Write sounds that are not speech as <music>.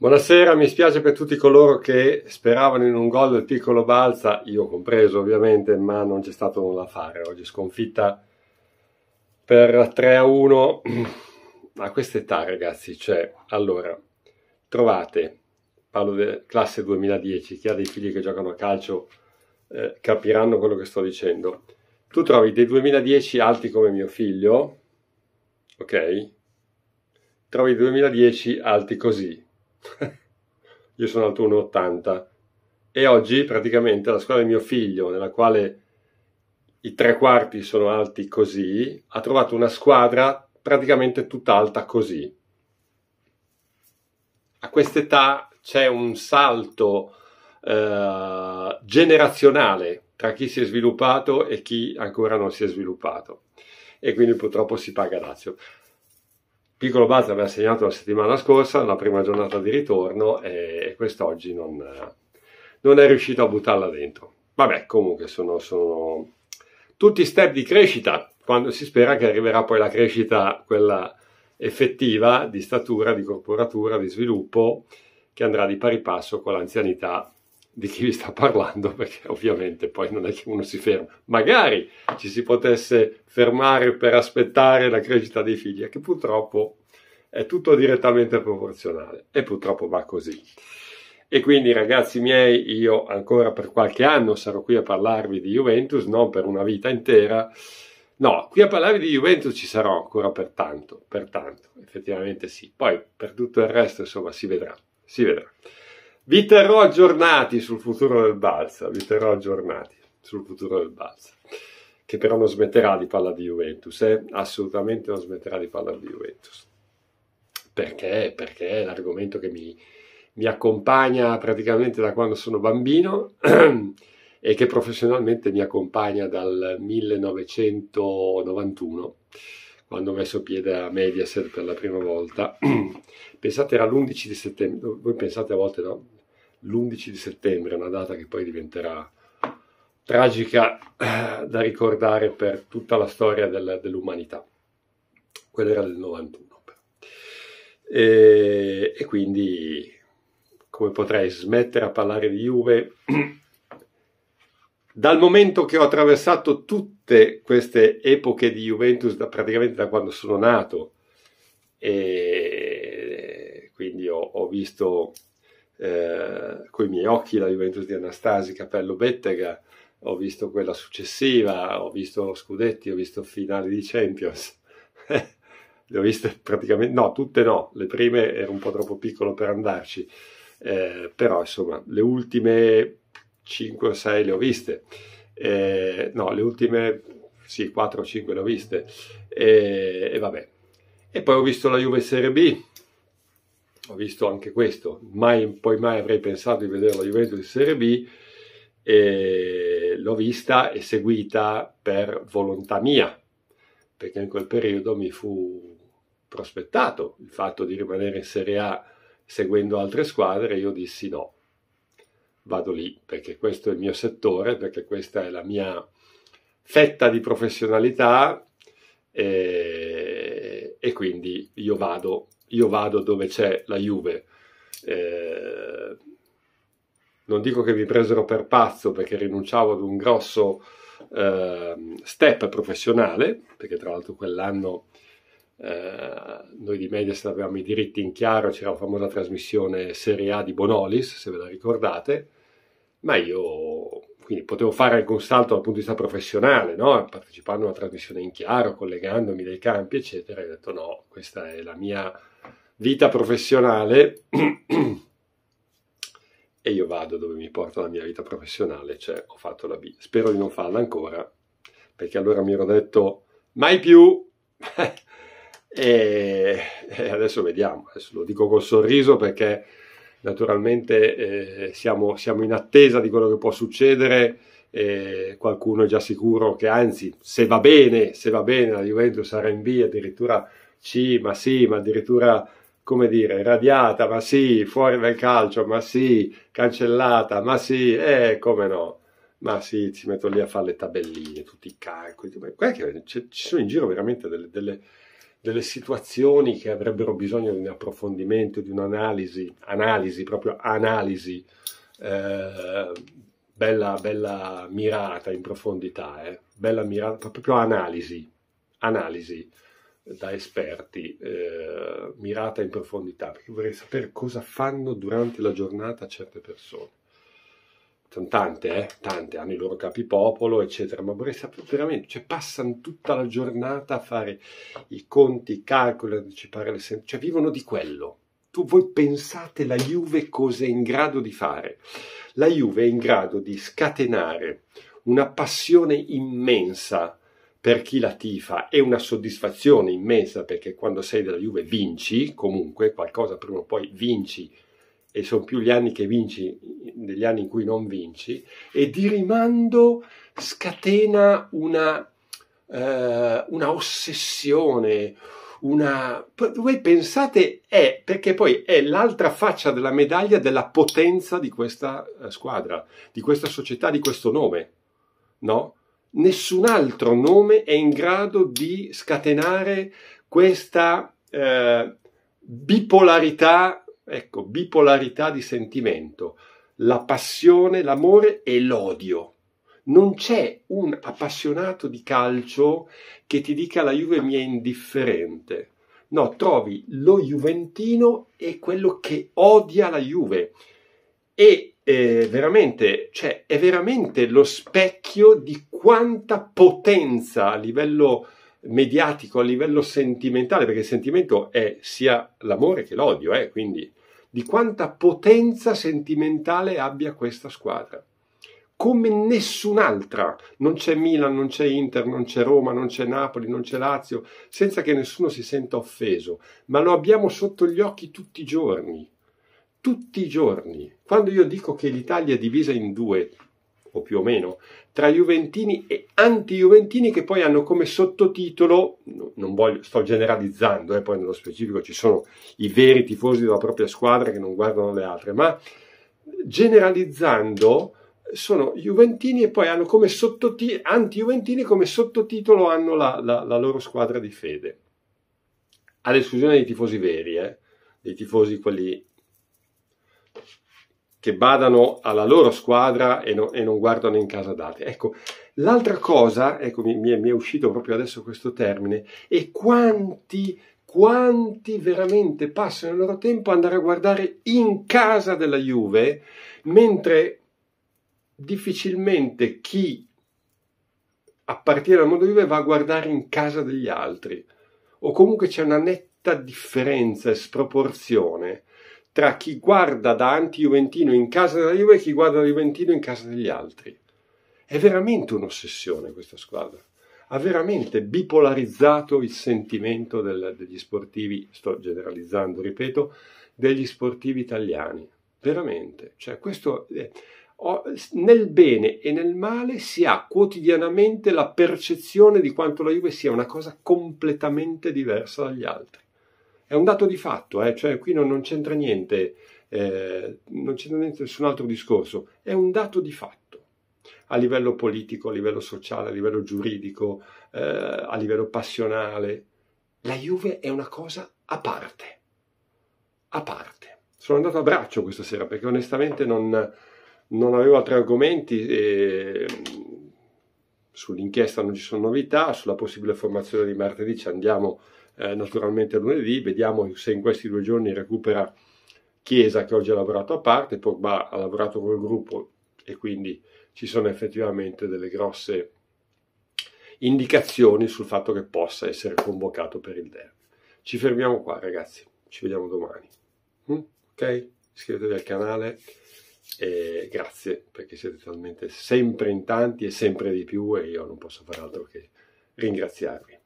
Buonasera, mi spiace per tutti coloro che speravano in un gol del piccolo Balza, io compreso ovviamente, ma non c'è stato nulla da fare. Oggi sconfitta per 3 a 1 <clears throat> a quest'età, ragazzi. Cioè, allora, trovate, parlo di classe 2010, chi ha dei figli che giocano a calcio eh, capiranno quello che sto dicendo. Tu trovi dei 2010 alti come mio figlio, ok? Trovi 2010 alti così io sono alto 1,80 e oggi praticamente la scuola di mio figlio, nella quale i tre quarti sono alti così, ha trovato una squadra praticamente tutta alta così. A quest'età c'è un salto eh, generazionale tra chi si è sviluppato e chi ancora non si è sviluppato e quindi purtroppo si paga dazio. Piccolo Balza aveva segnato la settimana scorsa, la prima giornata di ritorno, e quest'oggi non, non è riuscito a buttarla dentro. Vabbè, comunque sono, sono tutti step di crescita, quando si spera che arriverà poi la crescita, quella effettiva, di statura, di corporatura, di sviluppo, che andrà di pari passo con l'anzianità di chi vi sta parlando, perché ovviamente poi non è che uno si ferma. Magari ci si potesse fermare per aspettare la crescita dei figli, che purtroppo è tutto direttamente proporzionale e purtroppo va così. E quindi ragazzi miei, io ancora per qualche anno sarò qui a parlarvi di Juventus, non per una vita intera. No, qui a parlarvi di Juventus ci sarò ancora per tanto, per tanto, effettivamente sì. Poi per tutto il resto, insomma, si vedrà, si vedrà. Vi terrò aggiornati sul futuro del Balsa, vi terrò aggiornati sul futuro del Balsa, che però non smetterà di parlare di Juventus, eh? assolutamente non smetterà di parlare di Juventus. Perché? Perché è l'argomento che mi, mi accompagna praticamente da quando sono bambino <clears throat> e che professionalmente mi accompagna dal 1991 quando ho messo piede a Mediaset per la prima volta. <clears throat> Pensate era l'11 di settembre, voi pensate a volte no? l'11 di settembre, una data che poi diventerà tragica eh, da ricordare per tutta la storia del, dell'umanità. Quella era del 91. E, e quindi come potrei smettere a parlare di Juve <clears throat> dal momento che ho attraversato tutte queste epoche di Juventus da, praticamente da quando sono nato e quindi ho, ho visto eh, con i miei occhi la Juventus di Anastasi, Capello Bettega, ho visto quella successiva, ho visto Scudetti, ho visto finali di Champions. <laughs> le ho viste praticamente, no, tutte no, le prime ero un po' troppo piccolo per andarci, eh, però insomma le ultime 5 o 6 le ho viste, eh, no, le ultime sì, 4 o 5 le ho viste, e, e vabbè. E poi ho visto la Juve Serie B, ho visto anche questo, mai, poi mai avrei pensato di vedere la Juventus in Serie B, e l'ho vista e seguita per volontà mia, perché in quel periodo mi fu prospettato il fatto di rimanere in Serie A seguendo altre squadre. E io dissi no, vado lì perché questo è il mio settore, perché questa è la mia fetta di professionalità e, e quindi io vado io vado dove c'è la Juve. Eh, non dico che mi presero per pazzo perché rinunciavo ad un grosso eh, step professionale, perché tra l'altro quell'anno eh, noi di Mediaset avevamo i diritti in chiaro, c'era la famosa trasmissione Serie A di Bonolis, se ve la ricordate, ma io quindi potevo fare anche un salto dal punto di vista professionale, no? partecipando a una trasmissione in chiaro, collegandomi dai campi, eccetera, e ho detto no, questa è la mia vita professionale <clears throat> e io vado dove mi porta la mia vita professionale, cioè ho fatto la B. Spero di non farla ancora, perché allora mi ero detto mai più. <laughs> e, e, adesso vediamo, adesso lo dico col sorriso perché naturalmente eh, siamo, siamo, in attesa di quello che può succedere. Eh, qualcuno è già sicuro che anzi, se va bene, se va bene, la Juventus sarà in B, addirittura C, ma sì, ma addirittura come dire, radiata, ma sì, fuori dal calcio, ma sì, cancellata, ma sì, eh, come no, ma sì, si mettono lì a fare le tabelline, tutti i calcoli, guarda che ci sono in giro veramente delle, delle, delle situazioni che avrebbero bisogno di un approfondimento, di un'analisi, analisi, proprio analisi, eh, bella, bella mirata in profondità, eh, bella mirata, proprio analisi, analisi da esperti, eh, mirata in profondità, perché vorrei sapere cosa fanno durante la giornata certe persone. Sono tante, eh? tante, hanno i loro capipopolo, eccetera, ma vorrei sapere veramente, cioè passano tutta la giornata a fare i conti, i calcoli, anticipare le sentenze, cioè vivono di quello. Tu voi pensate la Juve cosa è in grado di fare? La Juve è in grado di scatenare una passione immensa per chi la tifa e una soddisfazione immensa perché quando sei della Juve vinci, comunque qualcosa prima o poi vinci e sono più gli anni che vinci degli anni in cui non vinci, e di rimando scatena una, eh, una ossessione, una... Voi pensate è, perché poi è l'altra faccia della medaglia della potenza di questa eh, squadra, di questa società, di questo nome, no? Nessun altro nome è in grado di scatenare questa eh, bipolarità Ecco, bipolarità di sentimento, la passione, l'amore e l'odio. Non c'è un appassionato di calcio che ti dica la Juve mi è indifferente. No, trovi lo Juventino e quello che odia la Juve. E eh, veramente, cioè, è veramente lo specchio di quanta potenza a livello mediatico, a livello sentimentale, perché il sentimento è sia l'amore che l'odio, eh, quindi di quanta potenza sentimentale abbia questa squadra. Come nessun'altra. Non c'è Milan, non c'è Inter, non c'è Roma, non c'è Napoli, non c'è Lazio, senza che nessuno si senta offeso, ma lo abbiamo sotto gli occhi tutti i giorni. Tutti i giorni. Quando io dico che l'Italia è divisa in due, o più o meno, tra Juventini e anti-Juventini che poi hanno come sottotitolo, non voglio, sto generalizzando, eh, poi nello specifico ci sono i veri tifosi della propria squadra che non guardano le altre, ma generalizzando sono Juventini e poi hanno come sottotitolo, anti-Juventini come sottotitolo hanno la, la, la, loro squadra di fede, all'esclusione dei tifosi veri, eh, dei tifosi quelli che badano alla loro squadra e, no, e non guardano in casa d'altri. Ecco, l'altra cosa, ecco, mi, mi, è, mi è uscito proprio adesso questo termine, è quanti quanti veramente passano il loro tempo ad andare a guardare in casa della Juve, mentre difficilmente chi appartiene al mondo Juve va a guardare in casa degli altri, o comunque c'è una netta differenza e sproporzione tra chi guarda da anti-Juventino in casa della Juve e chi guarda da Juventino in casa degli altri. È veramente un'ossessione questa squadra. Ha veramente bipolarizzato il sentimento del, degli sportivi, sto generalizzando, ripeto, degli sportivi italiani. Veramente. Cioè, questo, eh, nel bene e nel male si ha quotidianamente la percezione di quanto la Juve sia una cosa completamente diversa dagli altri. È un dato di fatto, eh? cioè qui non, non c'entra niente, eh, non c'entra niente nessun altro discorso, è un dato di fatto a livello politico, a livello sociale, a livello giuridico, eh, a livello passionale. La Juve è una cosa a parte, a parte. Sono andato a braccio questa sera perché onestamente non, non avevo altri argomenti. E, sull'inchiesta non ci sono novità, sulla possibile formazione di martedì ci andiamo eh, naturalmente lunedì, vediamo se in questi due giorni recupera Chiesa che oggi ha lavorato a parte, Pogba ha lavorato col gruppo e quindi ci sono effettivamente delle grosse indicazioni sul fatto che possa essere convocato per il derby. Ci fermiamo qua ragazzi, ci vediamo domani. Mm? Ok? Iscrivetevi al canale e grazie perché siete talmente sempre in tanti e sempre di più e io non posso fare altro che ringraziarvi.